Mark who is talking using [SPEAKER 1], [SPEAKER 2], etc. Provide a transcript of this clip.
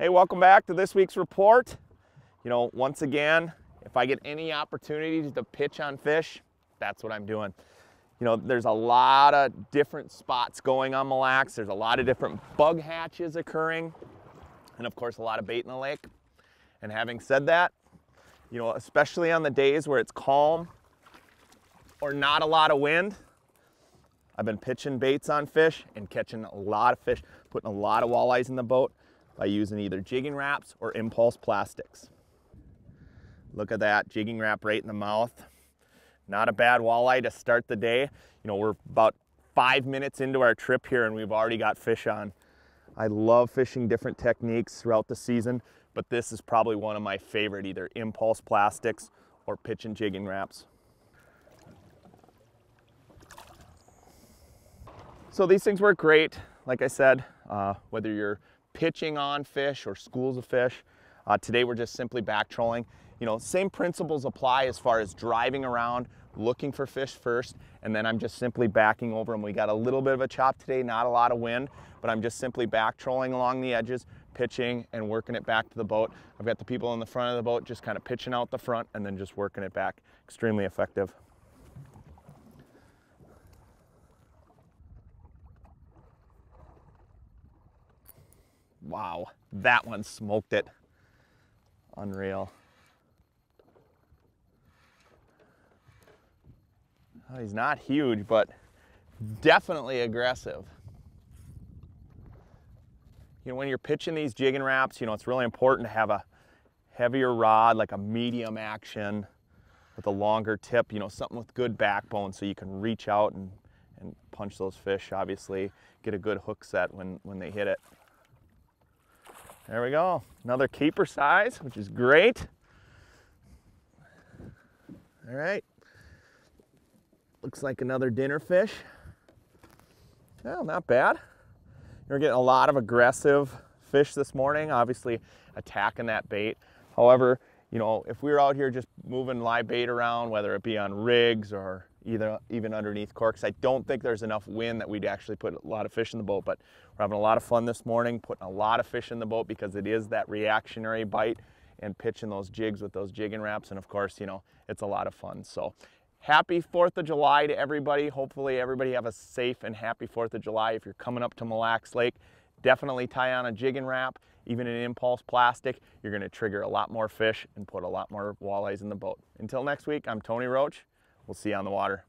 [SPEAKER 1] Hey, welcome back to this week's report. You know, once again, if I get any opportunities to pitch on fish, that's what I'm doing. You know, there's a lot of different spots going on Mille Lacs. There's a lot of different bug hatches occurring, and of course, a lot of bait in the lake. And having said that, you know, especially on the days where it's calm or not a lot of wind, I've been pitching baits on fish and catching a lot of fish, putting a lot of walleyes in the boat by using either Jigging Raps or impulse plastics. Look at that, Jigging Rap right in the mouth. Not a bad walleye to start the day. You know, we're about five minutes into our trip here and we've already got fish on. I love fishing different techniques throughout the season, but this is probably one of my favorite, either impulse plastics or pitch and Jigging Raps. So these things work great, like I said, uh, whether you're pitching on fish or schools of fish. Uh, today we're just simply back trolling. You know, same principles apply as far as driving around, looking for fish first, and then I'm just simply backing over them. We got a little bit of a chop today, not a lot of wind, but I'm just simply back trolling along the edges, pitching and working it back to the boat. I've got the people in the front of the boat just kind of pitching out the front and then just working it back. Extremely effective. Wow, that one smoked it. Unreal. Oh, he's not huge, but definitely aggressive. You know, when you're pitching these Jigging Raps, you know, it's really important to have a heavier rod, like a medium action with a longer tip, you know, something with good backbone so you can reach out and, and punch those fish, obviously, get a good hook set when, when they hit it. There we go. Another keeper size, which is great. All right. Looks like another dinner fish. Well, not bad. We're getting a lot of aggressive fish this morning, obviously attacking that bait. However, you know, if we were out here just moving live bait around, whether it be on rigs or either even underneath corks. I don't think there's enough wind that we'd actually put a lot of fish in the boat, but we're having a lot of fun this morning, putting a lot of fish in the boat because it is that reactionary bite and pitching those jigs with those Jigging Raps. And of course, you know, it's a lot of fun. So happy 4th of July to everybody. Hopefully everybody have a safe and happy 4th of July. If you're coming up to Mille Lacs Lake, definitely tie on a Jigging Rap, even an impulse plastic. You're gonna trigger a lot more fish and put a lot more walleyes in the boat. Until next week, I'm Tony Roach. We'll see you on the water.